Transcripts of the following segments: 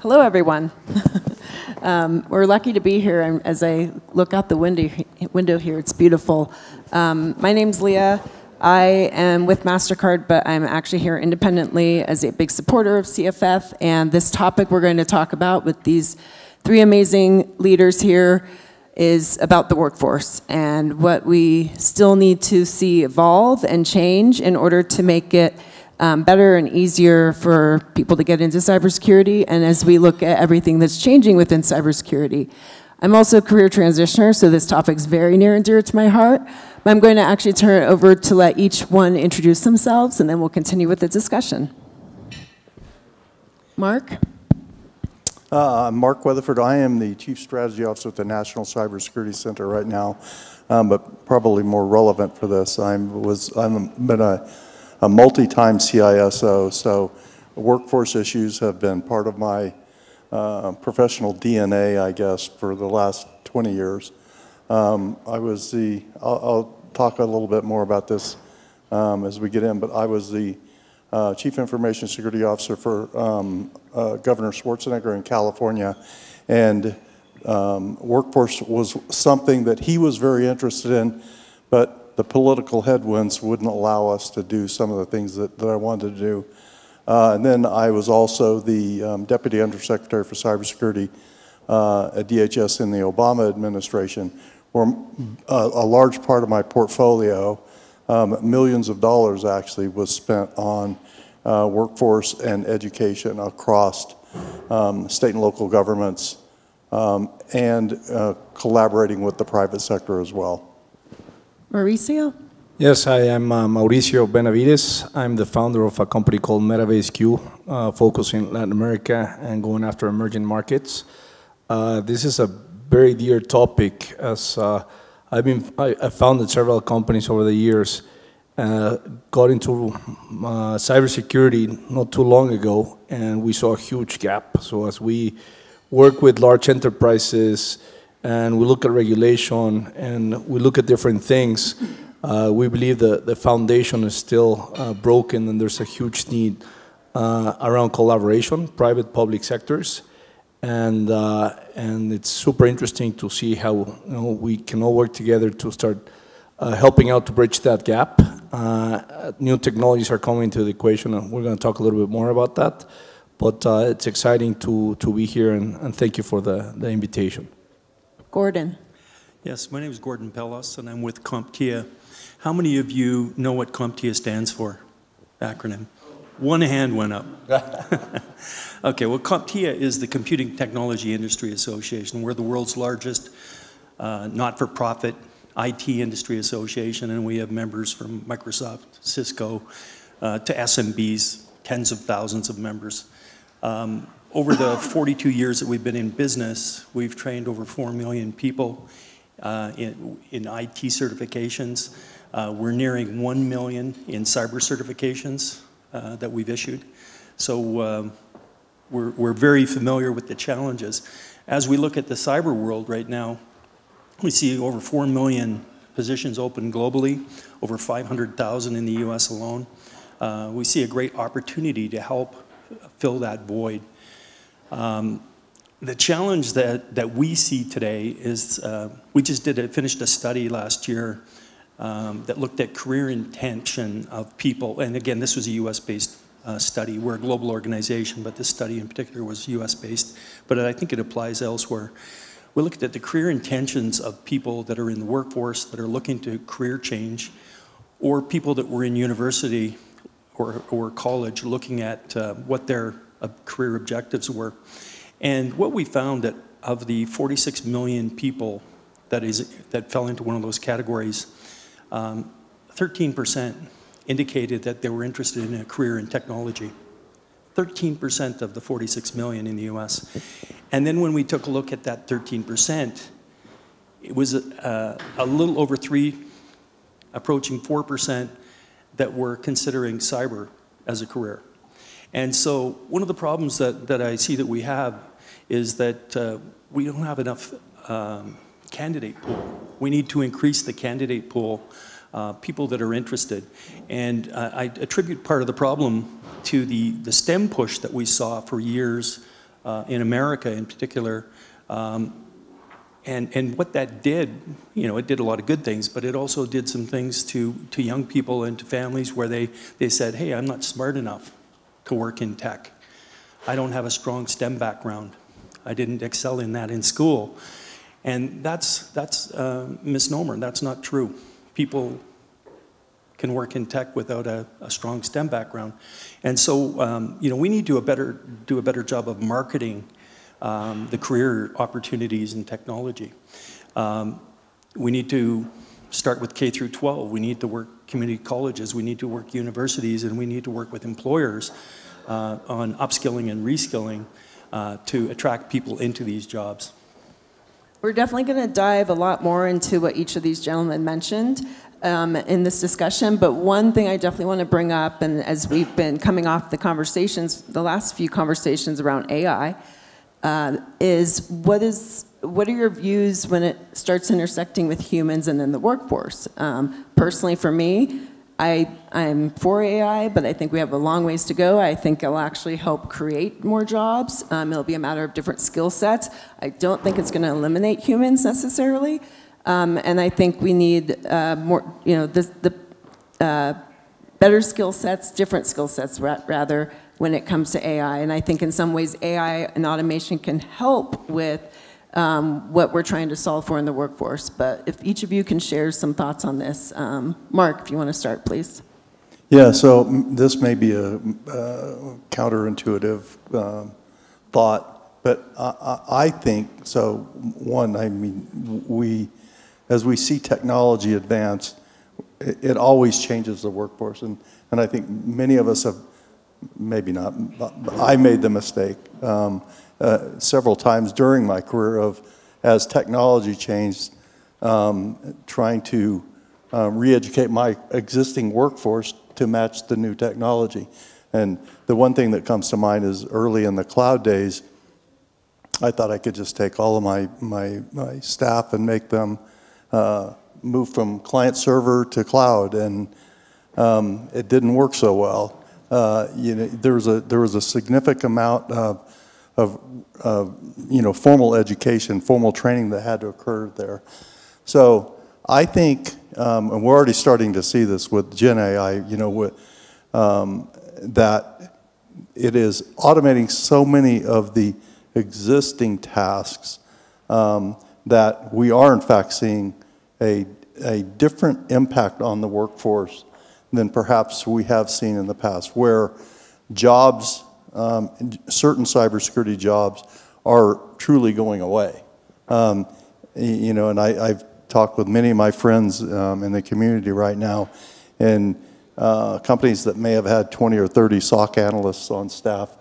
Hello, everyone. um, we're lucky to be here. as I look out the window, window here, it's beautiful. Um, my name's Leah. I am with MasterCard, but I'm actually here independently as a big supporter of CFF. And this topic we're going to talk about with these three amazing leaders here is about the workforce and what we still need to see evolve and change in order to make it um, better and easier for people to get into cybersecurity, and as we look at everything that's changing within cybersecurity. I'm also a career transitioner, so this topic's very near and dear to my heart. But I'm going to actually turn it over to let each one introduce themselves, and then we'll continue with the discussion. Mark? Uh, Mark Weatherford. I am the Chief Strategy Officer at the National Cybersecurity Center right now, um, but probably more relevant for this. I'm was I'm been a a multi-time CISO, so workforce issues have been part of my uh, professional DNA, I guess, for the last 20 years. Um, I was the, I'll, I'll, talk a little bit more about this um, as we get in, but I was the uh, Chief Information Security Officer for um, uh, Governor Schwarzenegger in California, and um, workforce was something that he was very interested in, but the political headwinds wouldn't allow us to do some of the things that, that I wanted to do. Uh, and then I was also the um, Deputy Undersecretary for Cybersecurity uh, at DHS in the Obama administration, where a, uh, a large part of my portfolio, um, millions of dollars actually, was spent on uh, workforce and education across um, state and local governments um, and uh, collaborating with the private sector as well. Mauricio? Yes, I am uh, Mauricio Benevides. I'm the founder of a company called Metabase Q, uh, focusing in Latin America and going after emerging markets. Uh, this is a very dear topic as uh, I've been, I, I, founded several companies over the years, uh, got into uh, cybersecurity not too long ago, and we saw a huge gap. So as we work with large enterprises, and we look at regulation and we look at different things, uh, we believe that the foundation is still uh, broken and there's a huge need uh, around collaboration, private public sectors. And, uh, and it's super interesting to see how you know, we can all work together to start uh, helping out to bridge that gap. Uh, new technologies are coming into the equation and we're going to talk a little bit more about that. But it's exciting to, to be here and, and thank you for the, the invitation. Gordon. Yes, my name is Gordon Pelosse, and I'm with CompTIA. How many of you know what CompTIA stands for? Acronym. One hand went up. okay, well, CompTIA is the Computing Technology Industry Association. We're the world's largest uh, not-for-profit IT industry association, and we have members from Microsoft, Cisco, uh, to SMBs, tens of thousands of members. Um, over the 42 years that we've been in business, we've trained over 4 million people uh, in, in, IT certifications. Uh, we're nearing 1 million in cyber certifications uh, that we've issued. So um, we're, we're very familiar with the challenges. As we look at the cyber world right now, we see over 4 million positions open globally, over 500,000 in the US alone. Uh, we see a great opportunity to help fill that void. Um, the challenge that, that we see today is uh, we just did a, finished a study last year um, that looked at career intention of people. And again, this was a US based uh, study. We're a global organization, but this study in particular was US based. But I think it applies elsewhere. We looked at the career intentions of people that are in the workforce that are looking to career change, or people that were in university or, or college looking at uh, what their career objectives were. And what we found that of the 46 million people that, is, that fell into one of those categories, 13% um, indicated that they were interested in a career in technology. 13% of the 46 million in the US. And then when we took a look at that 13%, it was a, a little over three, approaching 4% that were considering cyber as a career. And so one of the problems that, that I see that we have is that uh, we don't have enough um, candidate pool. We need to increase the candidate pool, uh, people that are interested. And uh, I attribute part of the problem to the, the STEM push that we saw for years uh, in America in particular. Um, and, and what that did, you know, it did a lot of good things, but it also did some things to, to young people and to families where they, they said, hey, I'm not smart enough to work in tech. I don't have a strong STEM background. I didn't excel in that in school. And that's, that's a misnomer. That's not true. People can work in tech without a, a strong STEM background. And so, um, you know, we need to do a better, do a better job of marketing um, the career opportunities in technology. Um, we need to start with K through 12. We need to work community colleges. We need to work universities, and we need to work with employers uh, on upskilling and reskilling uh, to attract people into these jobs. We're definitely going to dive a lot more into what each of these gentlemen mentioned um, in this discussion, but one thing I definitely want to bring up, and as we've been coming off the conversations, the last few conversations around AI, uh, is what is what are your views when it starts intersecting with humans and then the workforce? Um, personally, for me, I, I'm for AI, but I think we have a long ways to go. I think it'll actually help create more jobs. Um, it'll be a matter of different skill sets. I don't think it's going to eliminate humans necessarily. Um, and I think we need uh, more, you know, the, the uh, better skill sets, different skill sets ra rather, when it comes to AI. And I think in some ways AI and automation can help with um, what we're trying to solve for in the workforce. But if each of you can share some thoughts on this. Um, Mark, if you want to start, please. Yeah, so this may be a uh, counterintuitive um, thought, but I, I think, so one, I mean, we, as we see technology advance, it, always changes the workforce. And, and I think many of us have, maybe not, I made the mistake um, uh, several times during my career of, as technology changed, um, trying to um, re-educate my existing workforce to match the new technology. And the one thing that comes to mind is early in the cloud days, I thought I could just take all of my, my, my staff and make them uh, move from client server to cloud, and um, it didn't work so well. Uh, you know, there was a there was a significant amount of of, you know, formal education, formal training that had to occur there. So I think, um, and we're already starting to see this with Gen AI, you know, with, um, that it is automating so many of the existing tasks um, that we are in fact seeing a, a different impact on the workforce than perhaps we have seen in the past, where jobs um, certain cybersecurity jobs are truly going away. Um, you know, and I, have talked with many of my friends um, in the community right now, and uh, companies that may have had 20 or 30 SOC analysts on staff,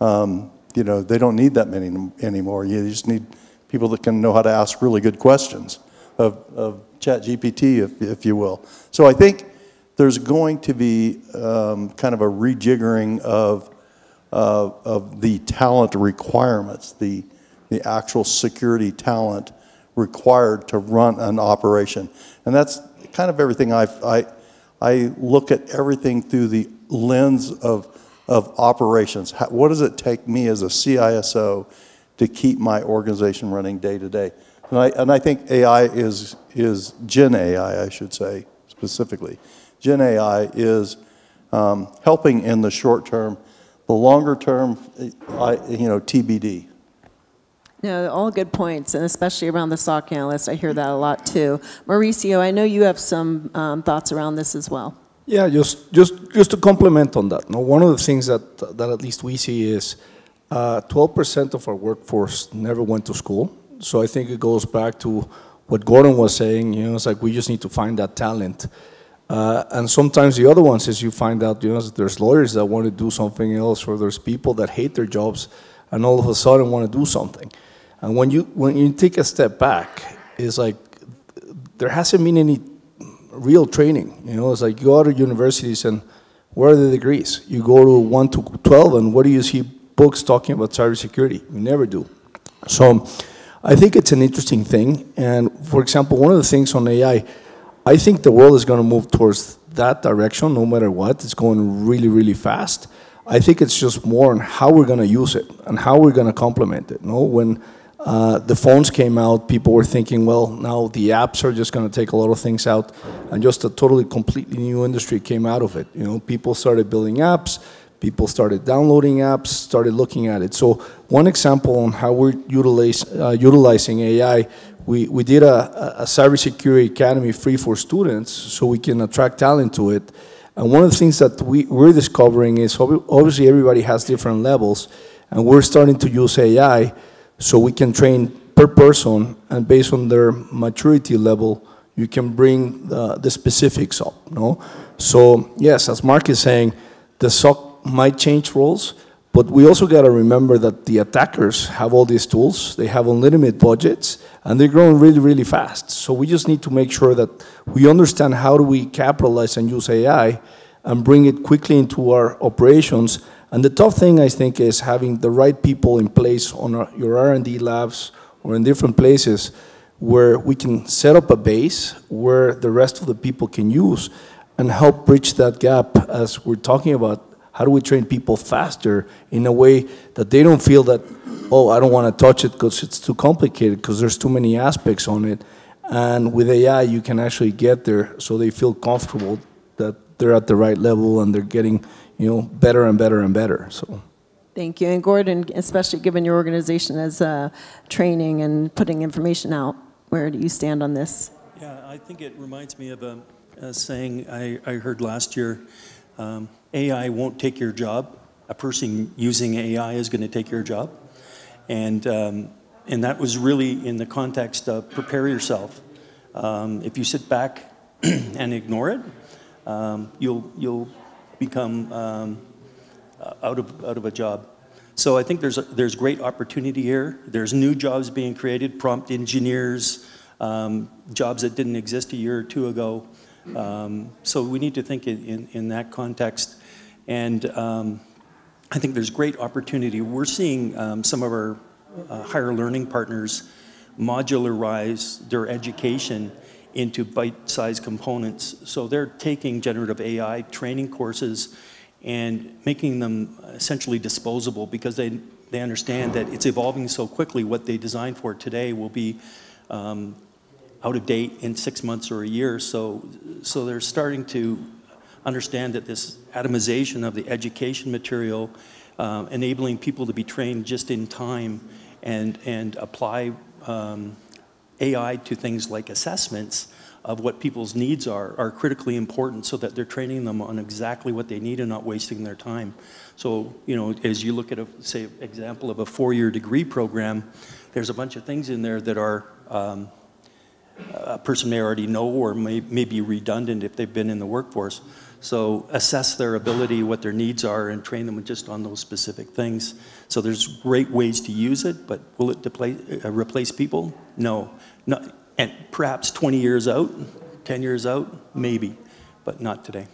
um, you know, they don't need that many anymore. You just need people that can know how to ask really good questions of, of chat GPT, if, if you will. So I think there's going to be um, kind of a rejiggering of uh, of the talent requirements, the, the actual security talent required to run an operation. And that's kind of everything i I, I look at everything through the lens of, of operations. How, what does it take me as a CISO to keep my organization running day to day? And I, and I think AI is, is Gen AI, I should say, specifically. Gen AI is um, helping in the short term the longer term, I, you know, TBD. No, all good points, and especially around the SOC analyst. I hear that a lot too. Mauricio, I know you have some um, thoughts around this as well. Yeah, just just just to complement on that. Now, one of the things that that at least we see is 12% uh, of our workforce never went to school. So I think it goes back to what Gordon was saying. You know, it's like we just need to find that talent. Uh, and sometimes the other ones is you find out, you know, there's lawyers that want to do something else, or there's people that hate their jobs and all of a sudden want to do something. And when you when you take a step back, it's like there hasn't been any real training. You know, it's like you go to universities and where are the degrees? You go to one to twelve, and what do you see books talking about cybersecurity? You never do. So, I think it's an interesting thing. And for example, one of the things on AI I think the world is going to move towards that direction no matter what. It's going really, really fast. I think it's just more on how we're going to use it and how we're going to complement it. No, when uh, the phones came out, people were thinking, well, now the apps are just going to take a lot of things out, and just a totally completely new industry came out of it. You know, people started building apps, people started downloading apps, started looking at it. So one example on how we're utilize, uh, utilizing AI, we, we did a, a cybersecurity academy free for students so we can attract talent to it. And one of the things that we, we're discovering is obvi- obviously everybody has different levels, and we're starting to use AI so we can train per person, and based on their maturity level, you can bring the, the specifics up. No, so yes, as Mark is saying, the SOC might change roles, but we also got to remember that the attackers have all these tools, they have unlimited budgets, and they're growing really, really fast. So we just need to make sure that we understand how do we capitalize and use AI and bring it quickly into our operations. And the tough thing, I think, is having the right people in place on our, your R&D labs or in different places where we can set up a base where the rest of the people can use and help bridge that gap as we're talking about how do we train people faster in a way that they don't feel that, oh, I don't want to touch it because it's too complicated because there's too many aspects on it. And with AI, you can actually get there so they feel comfortable that they're at the right level and they're getting, you know, better and better and better. So. Thank you. And Gordon, especially given your organization as uh, training and putting information out, where do you stand on this? Yeah, I think it reminds me of a, a saying I, I heard last year um, AI won't take your job. A person using AI is going to take your job. And, um, and that was really in the context of prepare yourself. Um, if you sit back and ignore it, um, you'll, you'll become um, uh, out, of, out of a job. So I think there's, a, there's great opportunity here. There's new jobs being created, prompt engineers, um, jobs that didn't exist a year or two ago. Um, so we need to think in, in, in that context. And um, I think there's great opportunity. We're seeing um, some of our uh, higher learning partners modularize their education into bite-sized components. So they're taking generative AI training courses and making them essentially disposable because they, they understand that it's evolving so quickly. What they designed for today will be um, out of date in six months or a year. So, so they're starting to understand that this atomization of the education material, uh, enabling people to be trained just in time and, and apply um, AI to things like assessments of what people's needs are, are critically important so that they're training them on exactly what they need and not wasting their time. So, you know, as you look at a, say, example of a four-year degree program, there's a bunch of things in there that are um, a person may already know or may, may be redundant if they've been in the workforce. So assess their ability, what their needs are, and train them just on those specific things. So there's great ways to use it, but will it deplay, uh, replace people? No. Not, and perhaps 20 years out, 10 years out, maybe, but not today.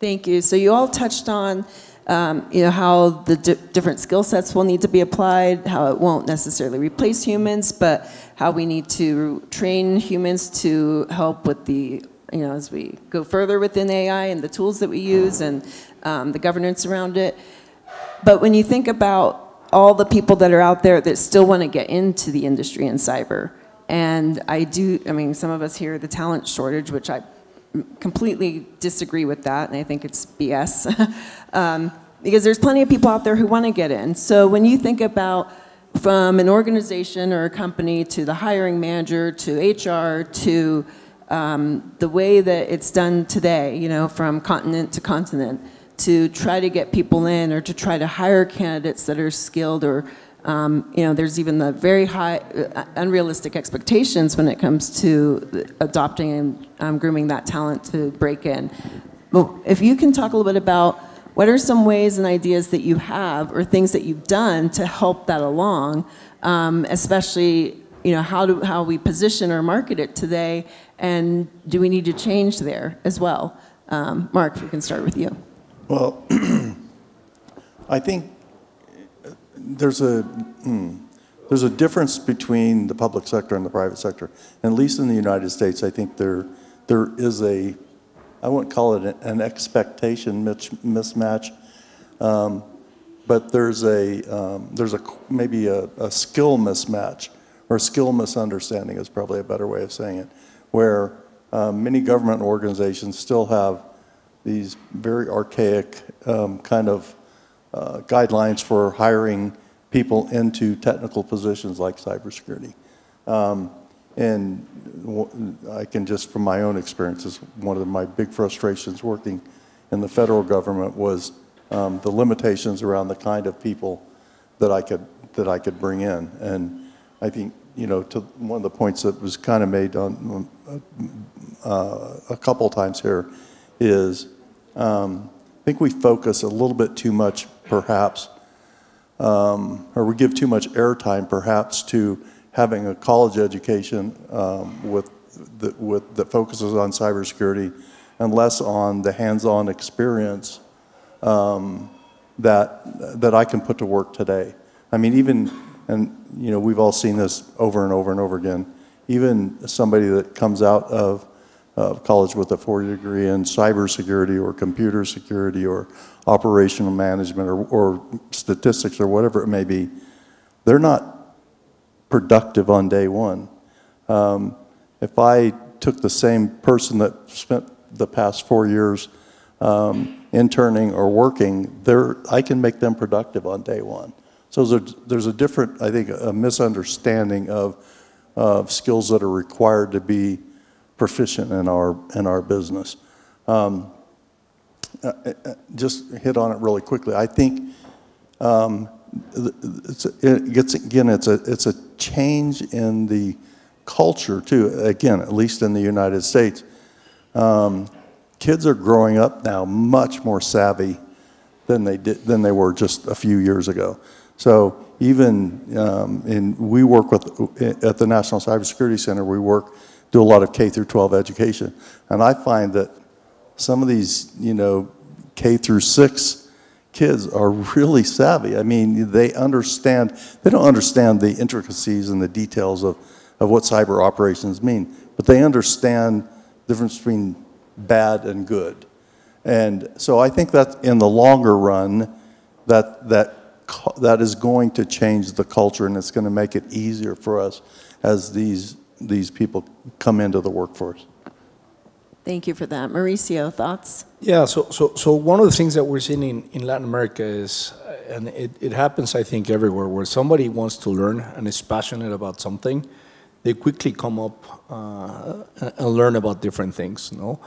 Thank you. So you all touched on, um, you know, how the di different skill sets will need to be applied, how it won't necessarily replace humans, but how we need to train humans to help with the, you know, as we go further within AI and the tools that we use and um, the governance around it. But when you think about all the people that are out there that still want to get into the industry in cyber, and I do, I mean, some of us hear the talent shortage, which I completely disagree with that, and I think it's BS. um, because there's plenty of people out there who want to get in. So when you think about from an organization or a company to the hiring manager to HR to um, the way that it's done today, you know, from continent to continent, to try to get people in or to try to hire candidates that are skilled or um, you know, there's even the very high, uh, unrealistic expectations when it comes to adopting and um, grooming that talent to break in. But if you can talk a little bit about what are some ways and ideas that you have or things that you've done to help that along, um, especially, you know, how, do, how we position or market it today, and do we need to change there as well? Um, Mark, if we can start with you. Well, I think there's a hmm, there's a difference between the public sector and the private sector. And at least in the United States, I think there there is a I wouldn't call it an expectation mismatch, Um, but there's a, um, there's a, maybe a, a skill mismatch, or skill misunderstanding is probably a better way of saying it, where um, many government organizations still have these very archaic um, kind of uh, guidelines for hiring people into technical positions like cybersecurity. Um, and I can just, from my own experiences, one of my big frustrations working in the federal government was um, the limitations around the kind of people that I could that I could bring in. And I think you know, to one of the points that was kind of made on uh, a couple times here is um, I think we focus a little bit too much, perhaps, um, or we give too much airtime, perhaps, to having a college education um, with, the, with, that focuses on cybersecurity and less on the hands-on experience um, that, that I can put to work today. I mean, even, and you know, we've all seen this over and over and over again, even somebody that comes out of uh, college with a four-year degree in cybersecurity or computer security or operational management or, or statistics or whatever it may be, they're not productive on day one. Um, if I took the same person that spent the past four years um, interning or working, I can make them productive on day one. So there's a, there's a different, I think, a misunderstanding of, of skills that are required to be proficient in our, in our business. Um, uh, uh, uh, just hit on it really quickly. I think um, it's, it gets, again, it's a, it's a change in the culture too. Again, at least in the United States. Um, kids are growing up now much more savvy than they did than they were just a few years ago. So even um, in we work with at the National Cybersecurity Center, we work do a lot of K through 12 education. And I find that some of these, you know, K through 6 kids are really savvy. I mean, they understand, they don't understand the intricacies and the details of, of what cyber operations mean, but they understand the difference between bad and good. And so I think that in the longer run, that, that, that is going to change the culture and it's going to make it easier for us as these these people come into the workforce. Thank you for that. Mauricio, thoughts? Yeah, so, so, so one of the things that we're seeing in, in Latin America is, and it, it happens, I think, everywhere, where somebody wants to learn and is passionate about something, they quickly come up uh, and learn about different things. You know?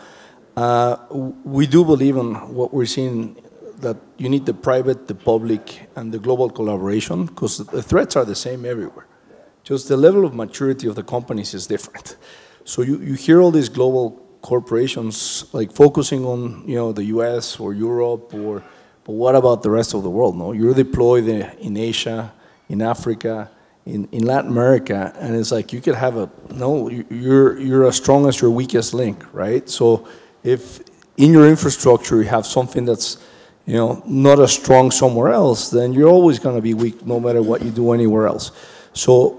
Uh, we do believe in what we're seeing that you need the private, the public, and the global collaboration because the threats are the same everywhere. Just the level of maturity of the companies is different. So you, you hear all these global corporations like focusing on you know the U.S. or Europe or but what about the rest of the world? No, you're deployed in Asia, in Africa, in, in Latin America, and it's like you could have a no. You're you're as strong as your weakest link, right? So if in your infrastructure you have something that's you know not as strong somewhere else, then you're always going to be weak no matter what you do anywhere else. So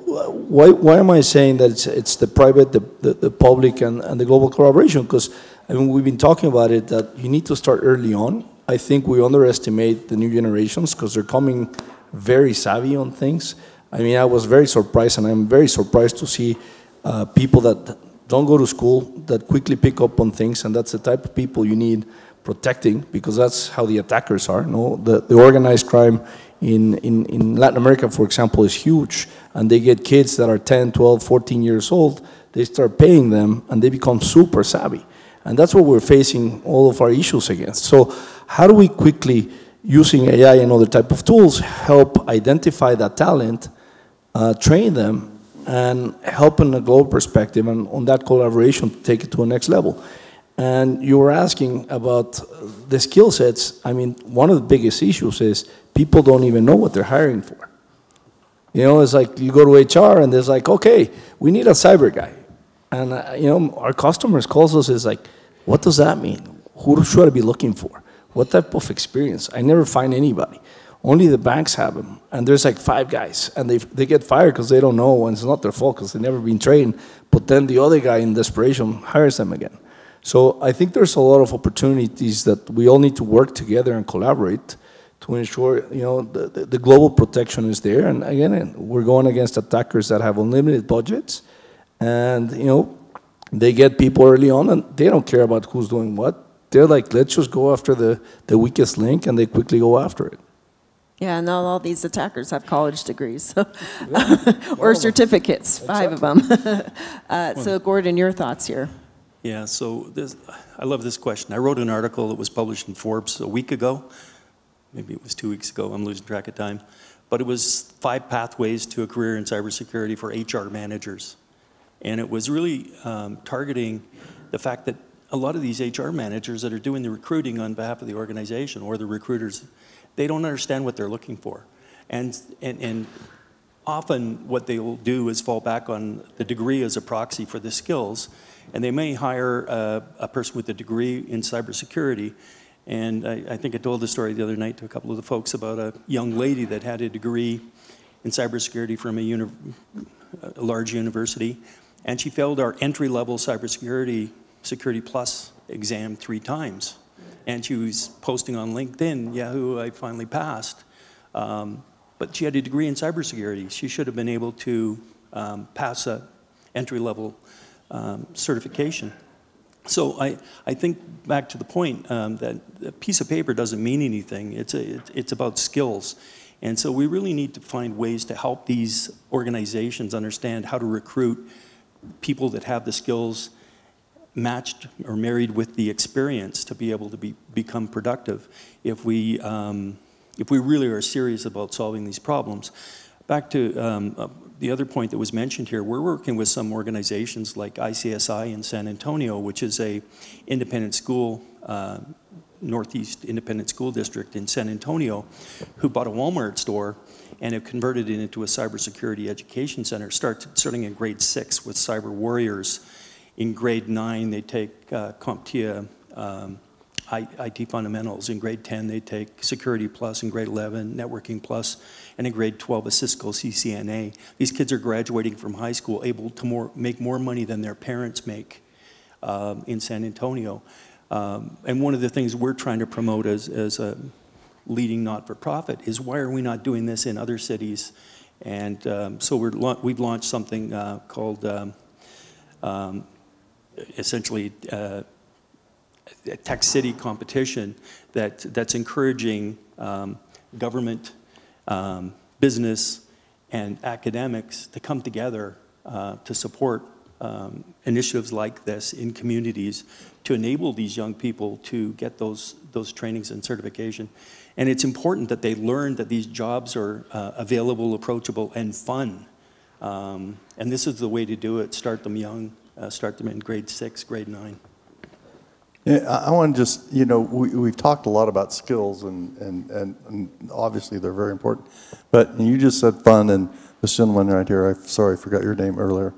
why, why am I saying that it's, it's the private, the, the, the public, and, and the global collaboration? Because I mean, we've been talking about it that you need to start early on. I think we underestimate the new generations because they're coming very savvy on things. I mean, I was very surprised, and I'm very surprised to see uh, people that don't go to school that quickly pick up on things, and that's the type of people you need protecting because that's how the attackers are. No, the, the organized crime in, in, in Latin America, for example, is huge. And they get kids that are 10, 12, 14 years old, they start paying them and they become super savvy. And that's what we're facing all of our issues against. So how do we quickly, using AI and other type of tools, help identify that talent, uh, train them, and help in a global perspective and on that collaboration to take it to a next level. And you were asking about the skill sets. I mean, one of the biggest issues is people don't even know what they're hiring for. You know, it's like you go to HR and there's like, okay, we need a cyber guy. And, uh, you know, our customers calls us is like, what does that mean? Who should I be looking for? What type of experience? I never find anybody. Only the banks have them. And there's like five guys. And they, they get fired because they don't know, and it's not their fault because they've never been trained. But then the other guy in desperation hires them again. So I think there's a lot of opportunities that we all need to work together and collaborate to ensure, you know, the, the- the global protection is there. And again, we're going against attackers that have unlimited budgets. And, you know, they get people early on and they don't care about who's doing what. They're like, let's just go after the, the weakest link and they quickly go after it. Yeah, not all these attackers have college degrees, so- or certificates, five of them. Uh, So Gordon, your thoughts here? Yeah, so this, I love this question. I wrote an article that was published in Forbes a week ago. Maybe it was two weeks ago, I'm losing track of time. But it was five pathways to a career in cybersecurity for HR managers. And it was really um, targeting the fact that a lot of these HR managers that are doing the recruiting on behalf of the organization or the recruiters, they don't understand what they're looking for. And, and, and often what they will do is fall back on the degree as a proxy for the skills. And they may hire a, a person with a degree in cybersecurity. And I, I think I told the story the other night to a couple of the folks about a young lady that had a degree in cybersecurity from a, a large university. And she failed our entry-level cybersecurity Security Plus exam three times. And she was posting on LinkedIn, Yahoo, I finally passed. Um, but she had a degree in cybersecurity. She should have been able to um, pass a entry-level um, certification. So I, I think back to the point um, that a piece of paper doesn't mean anything. It's, a, it- it's about skills. And so we really need to find ways to help these organizations understand how to recruit people that have the skills matched or married with the experience to be able to be, become productive if we, um, if we really are serious about solving these problems. Back to um, the other point that was mentioned here, we're working with some organizations like ICSI in San Antonio, which is a independent school, uh, Northeast Independent School District in San Antonio, who bought a Walmart store and have converted it into a cybersecurity education center, start, starting in grade six with cyber warriors. In grade nine, they take uh, CompTIA um, IT fundamentals. In grade 10, they take Security Plus. In grade 11, Networking Plus. And in grade 12, a Cisco CCNA. These kids are graduating from high school able to more, make more money than their parents make um, in San Antonio. Um, and one of the things we're trying to promote as, as a leading not-for-profit is why are we not doing this in other cities? And um, so we're, lau- we've launched something uh, called um, um, essentially uh, Tech City competition that, that's encouraging um, government, um, business, and academics to come together uh, to support um, initiatives like this in communities to enable these young people to get those, those trainings and certification. And it's important that they learn that these jobs are uh, available, approachable, and fun. Um, and this is the way to do it. Start them young, uh, start them in grade six, grade nine. Yeah, I, I want to just, you know, we, we've talked a lot about skills and, and, and, and obviously they're very important. But you just said fun and this gentleman right here, I'm sorry, I forgot your name earlier.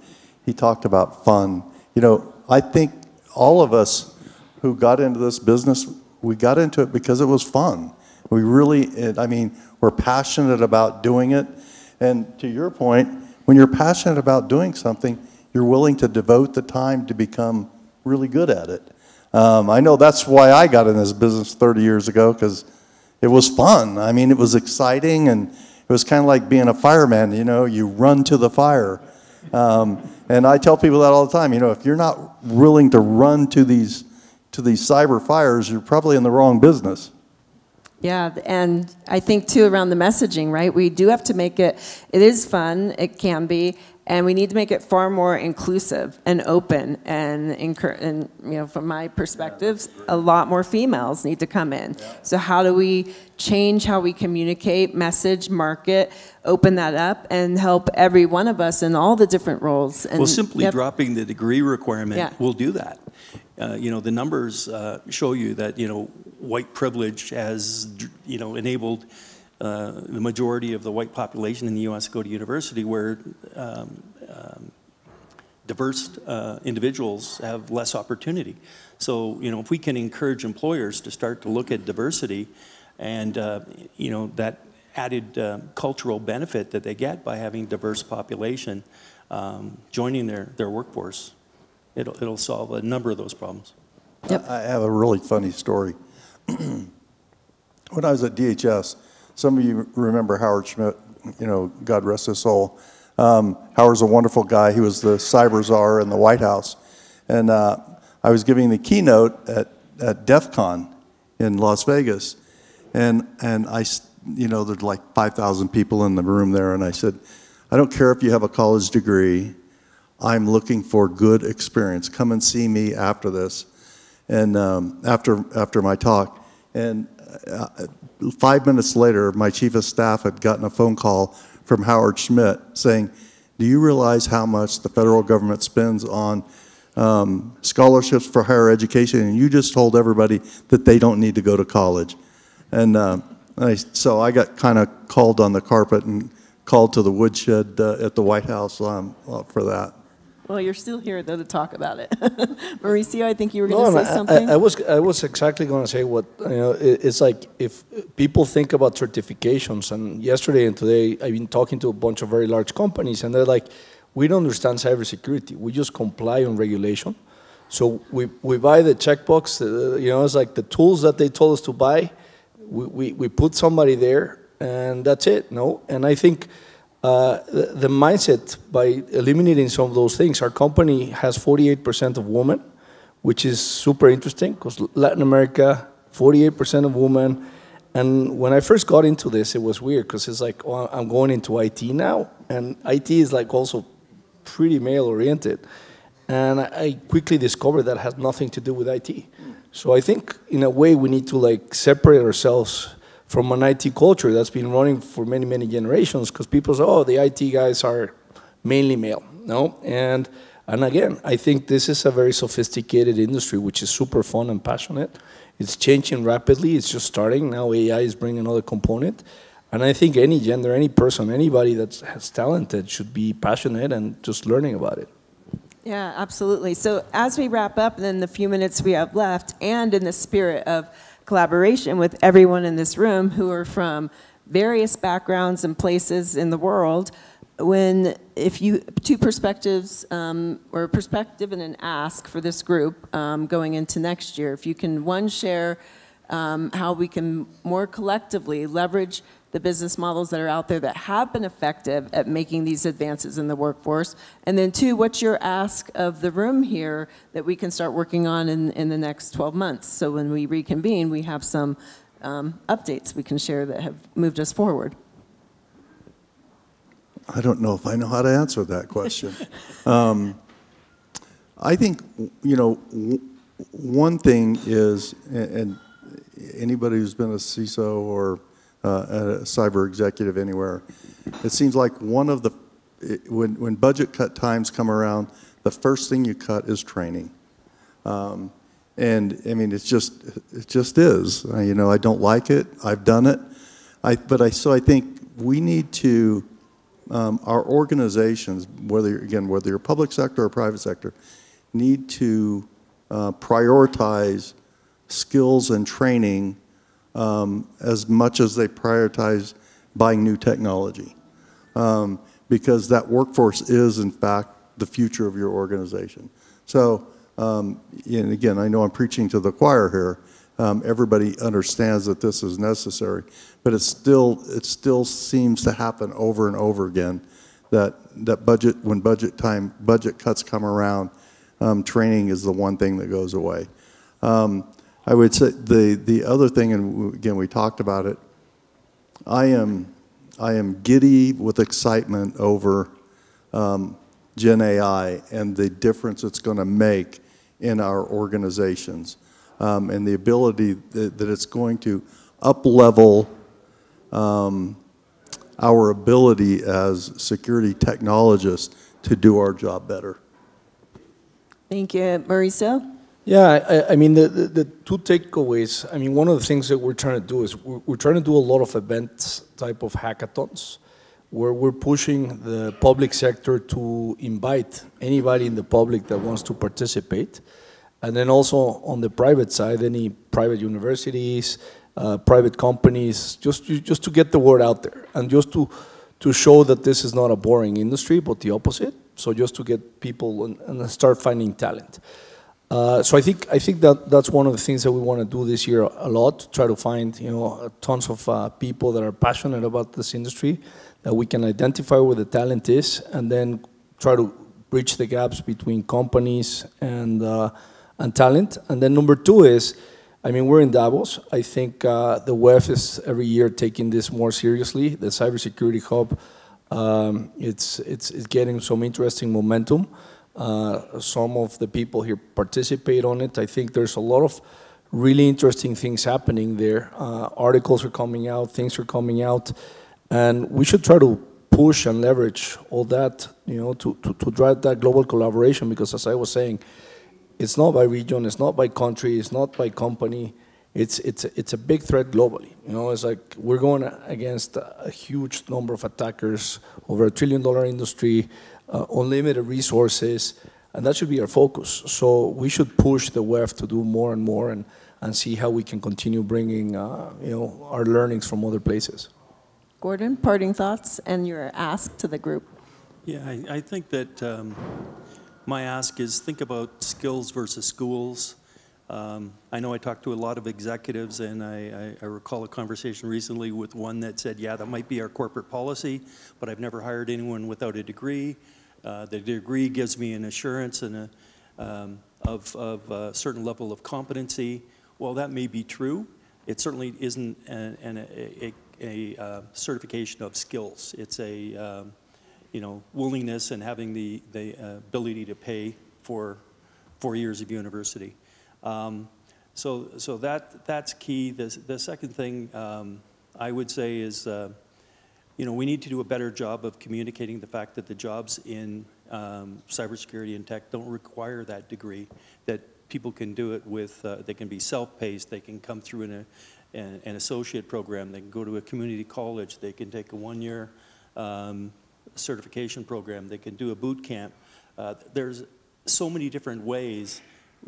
He talked about fun. You know, I think all of us who got into this business, we got into it because it was fun. We really, I mean, we're passionate about doing it. And to your point, when you're passionate about doing something, you're willing to devote the time to become really good at it. Um, I know that's why I got in this business 30 years ago because it was fun. I mean, it was exciting and it was kind of like being a fireman, you know, you run to the fire. Um, and I tell people that all the time, you know, if you're not willing to run to these, to these cyber fires, you're probably in the wrong business. Yeah, and I think too around the messaging, right? We do have to make it, it is fun, it can be, and we need to make it far more inclusive and open and, and you know, from my perspectives, a lot more females need to come in. So how do we change how we communicate, message, market, open that up, and help every one of us in all the different roles? And, Well, simply yep. dropping the degree Yeah. requirement will do that. Uh, You know, the numbers uh, show you that, you know, white privilege has, you know, enabled uh, the majority of the white population in the U.S. go to university, where um, um, diverse uh, individuals have less opportunity. So, you know, if we can encourage employers to start to look at diversity and, uh, you know, that added uh, cultural benefit that they get by having diverse population um, joining their, their workforce, it'll, it'll solve a number of those problems. Yep. I I have a really funny story. when I was at DHS, some of you remember Howard Schmidt, you know, God rest his soul. Um, Howard's a wonderful guy. He was the cyber czar in the White House. And uh, I was giving the keynote at, at DEF CON in Las Vegas. And, and I, you know, there's like 5,000 people in the room there. And I said, I don't care if you have a college degree. I'm looking for good experience. Come and see me after this and um, after after my talk. And five minutes later, my chief of staff had gotten a phone call from Howard Schmidt saying, "Do you realize how much the federal government spends on um, scholarships for higher education? And you just told everybody that they don't need to go to college." And um, I, so I got kind of called on the carpet and called to the woodshed uh, at the White House um, uh, for that. Well, you're still here, though, to talk about it. Mauricio, I think you were going to no, say I- something? I, I was I was exactly going to say what you know. It, it's like if people think about certifications, and yesterday and today I've been talking to a bunch of very large companies, and they're like, we don't understand cybersecurity. We just comply on regulation. So we, we buy the checkbox. Uh, you know, it's like the tools that they told us to buy. We, we, we put somebody there, and that's it. No, and I think uh, the, the mindset by eliminating some of those things. Our company has 48% of women, which is super interesting because Latin America, 48% of women. And when I first got into this, it was weird because it's like, oh, I'm going into IT now, and IT is like also pretty male oriented. And I I quickly discovered that has nothing to do with IT. So I think in a way we need to like separate ourselves from an IT culture that's been running for many, many generations because people say, oh, the IT guys are mainly male. No? And, and again, I think this is a very sophisticated industry which is super fun and passionate. It's changing rapidly. It's just starting. Now AI is bringing another component. And I think any gender, any person, anybody that's has talented should be passionate and just learning about it. Yeah, absolutely. So as we wrap up in the few minutes we have left, and in the spirit of collaboration with everyone in this room who are from various backgrounds and places in the world, when if you two perspectives um, or a perspective and an ask for this group um, going into next year, if you can one share um, how we can more collectively leverage the business models that are out there that have been effective at making these advances in the workforce? And then two, what's your ask of the room here that we can start working on in, in the next 12 months? So when we reconvene, we have some um, updates we can share that have moved us forward. I don't know if I know how to answer that question. um, I think, you know, one thing is, and and anybody who's been a CISO or uh, a cyber executive anywhere, it seems like one of the, it- when, when budget cut times come around, the first thing you cut is training. Um, And, I mean, it's just, it just is. Uh, You know, I don't like it, I've done it. I, but I, so I think we need to, um, our organizations, whether, again, whether you're public sector or private sector, need to uh, prioritize skills and training um, as much as they prioritize buying new technology. Um, Because that workforce is, in fact, the future of your organization. So, um, and again, I know I'm preaching to the choir here. Um, Everybody understands that this is necessary, but it still, it still seems to happen over and over again, that, that budget, when budget time, budget cuts come around, um, training is the one thing that goes away. Um, I would say, the, the other thing, and again, we talked about it, I am, I am giddy with excitement over um, Gen AI and the difference it's going to make in our organizations, um, and the ability that, that it's going to up-level um, our ability as security technologists to do our job better. Thank you. Mauricio? Yeah, I, I mean, the, the, the two takeaways, I mean, one of the things that we're trying to do is we're, we're trying to do a lot of event type of hackathons where we're pushing the public sector to invite anybody in the public that wants to participate. And then also on the private side, any private universities, uh, private companies, just, just to get the word out there and just to, to show that this is not a boring industry, but the opposite. So just to get people and, and start finding talent. Uh, so I think I think that that's one of the things that we want to do this year a lot. To Try to find you know tons of uh, people that are passionate about this industry that we can identify where the talent is, and then try to bridge the gaps between companies and uh, and talent. And then number two is, I mean, we're in Davos. I think uh, the WEF is every year taking this more seriously. The cybersecurity hub, um, it's it's it's getting some interesting momentum. Uh, some of the people here participate on it. I think there's a lot of really interesting things happening there. Uh, articles are coming out, things are coming out, and we should try to push and leverage all that, you know, to, to, to drive that global collaboration. Because as I was saying, it's not by region, it's not by country, it's not by company. It's it's it's a big threat globally. You know, it's like we're going against a huge number of attackers, over a trillion dollar industry uh, unlimited resources, and that should be our focus. So we should push the WEF to do more and more and, and see how we can continue bringing uh, you know, our learnings from other places. Gordon, parting thoughts and your ask to the group. Yeah, I, I think that um, my ask is think about skills versus schools. Um, I know I talked to a lot of executives, and I, I, I, recall a conversation recently with one that said, yeah, that might be our corporate policy, but I've never hired anyone without a degree. Uh, the degree gives me an assurance and a, um, of, of a certain level of competency. Well, that may be true. It certainly isn't an, an, a, a, a uh, certification of skills. It's a um, you know willingness and having the, the uh, ability to pay for four years of university. Um, so, so that, that's key. The, the second thing um, I would say is uh, you know, we need to do a better job of communicating the fact that the jobs in um, cybersecurity and tech don't require that degree, that people can do it with, uh, they can be self-paced, they can come through in a, an, an, associate program, they can go to a community college, they can take a one-year um, certification program, they can do a boot camp. Uh, there's so many different ways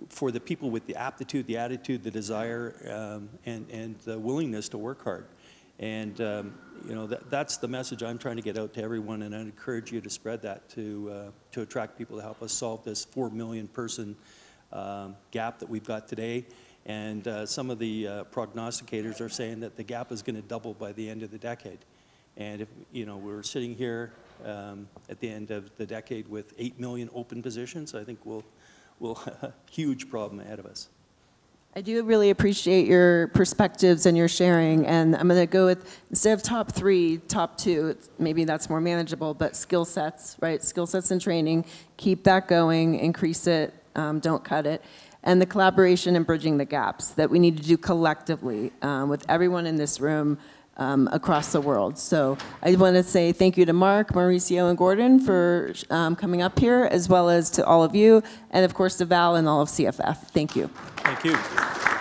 for the people with the aptitude, the attitude, the desire, um, and, and the willingness to work hard. And um, you know that, that's the message I'm trying to get out to everyone, and I encourage you to spread that to uh, to attract people to help us solve this four million person um, gap that we've got today. And uh, some of the uh, prognosticators are saying that the gap is going to double by the end of the decade. And if you know we're sitting here um, at the end of the decade with eight million open positions, I think we'll we'll huge problem ahead of us. I do really appreciate your perspectives and your sharing, and I'm going to go with, instead of top three, top two, maybe that's more manageable, but skill sets, right? Skill sets and training, keep that going, increase it, um, don't cut it. And the collaboration and bridging the gaps that we need to do collectively um, with everyone in this room um, across the world. So I want to say thank you to Mark, Mauricio, and Gordon for um, coming up here, as well as to all of you, and of course to Val and all of CFF. Thank you. Thank you.